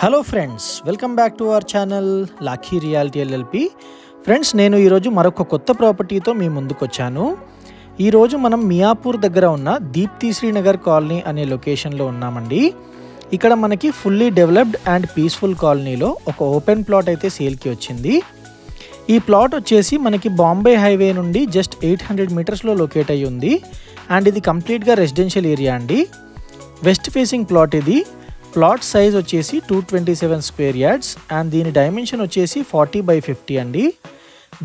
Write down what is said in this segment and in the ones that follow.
Hello friends welcome back to our channel Lakhi reality LLP friends నేను ఈరోజు మరొక కొత్త ప్రాపర్టీతో మీ ముందుకు వచ్చాను. ఈరోజు మనం మియాపూర్ దగ్గర ఉన్న దీప్తి శ్రీనగర్ కాలనీ అనే లొకేషన్లో ఉన్నామండి. ఇక్కడ మనకి ఫుల్లీ డెవలప్డ్ అండ్ పీస్ఫుల్ కాలనీలో ఒక ఓపెన్ ప్లాట్ అయితే సేల్కి వచ్చింది. ఈ ప్లాట్ వచ్చేసి మనకి బాంబే హైవే నుండి జస్ట్ ఎయిట్ హండ్రెడ్ మీటర్స్లో లొకేట్ అయ్యి ఉంది. అండ్ ఇది కంప్లీట్గా రెసిడెన్షియల్ ఏరియా అండి. వెస్ట్ ఫేసింగ్ ప్లాట్ ఇది. ప్లాట్ సైజ్ వచ్చేసి two twenty seven square yards and దీని డైమెన్షన్ వచ్చేసి ఫార్టీ బై ఫిఫ్టీ అండి.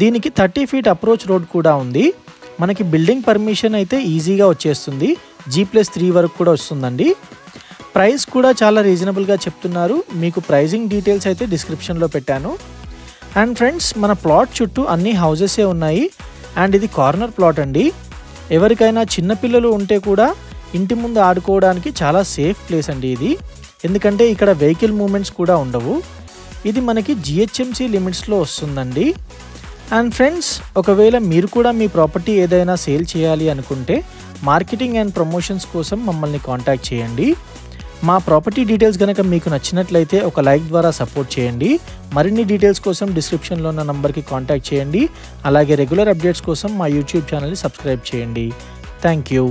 దీనికి థర్టీ ఫీట్ అప్రోచ్ రోడ్ కూడా ఉంది. మనకి బిల్డింగ్ పర్మిషన్ అయితే ఈజీగా వచ్చేస్తుంది. జీ ప్లస్ త్రీ వరకు కూడా వస్తుందండి. ప్రైస్ కూడా చాలా రీజనబుల్గా చెప్తున్నారు. మీకు ప్రైజింగ్ డీటెయిల్స్ అయితే డిస్క్రిప్షన్లో పెట్టాను. అండ్ ఫ్రెండ్స్ మన ప్లాట్ చుట్టూ అన్ని హౌజెసే ఉన్నాయి. అండ్ ఇది కార్నర్ ప్లాట్ అండి. ఎవరికైనా చిన్నపిల్లలు ఉంటే కూడా ఇంటి ముందు ఆడుకోవడానికి చాలా సేఫ్ ప్లేస్ అండి ఇది. ఎందుకంటే ఇక్కడ వెహికల్ మూమెంట్స్ కూడా ఉండవు. ఇది మనకి జిహెచ్ఎంసి లిమిట్స్లో వస్తుందండి. అండ్ ఫ్రెండ్స్ ఒకవేళ మీరు కూడా మీ ప్రాపర్టీ ఏదైనా సేల్ చేయాలి అనుకుంటే మార్కెటింగ్ అండ్ ప్రమోషన్స్ కోసం మమ్మల్ని కాంటాక్ట్ చేయండి. మా ప్రాపర్టీ డీటెయిల్స్ కనుక మీకు నచ్చినట్లయితే ఒక లైక్ ద్వారా సపోర్ట్ చేయండి. మరిన్ని డీటెయిల్స్ కోసం డిస్క్రిప్షన్లో ఉన్న నంబర్కి కాంటాక్ట్ చేయండి. అలాగే రెగ్యులర్ అప్డేట్స్ కోసం మా యూట్యూబ్ ఛానల్ని సబ్స్క్రైబ్ చేయండి. Thank you